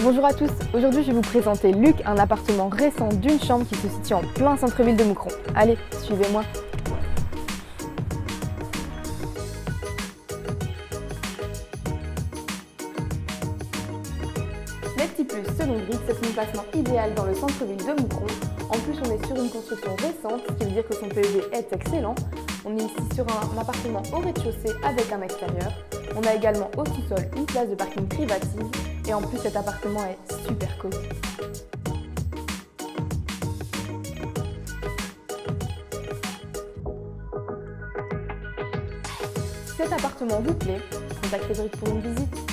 Bonjour à tous, aujourd'hui je vais vous présenter Luc, un appartement récent d'une chambre qui se situe en plein centre-ville de Moucron. Allez, suivez-moi. Plus selon Brick, c'est un emplacement idéal dans le centre-ville de Moucron. En plus, on est sur une construction récente, ce qui veut dire que son PEG est excellent. On est ici sur un appartement au rez-de-chaussée avec un extérieur. On a également au sous-sol une place de parking privative et en plus cet appartement est super cosy. Cet appartement vous plaît? Contactez Brick pour une visite.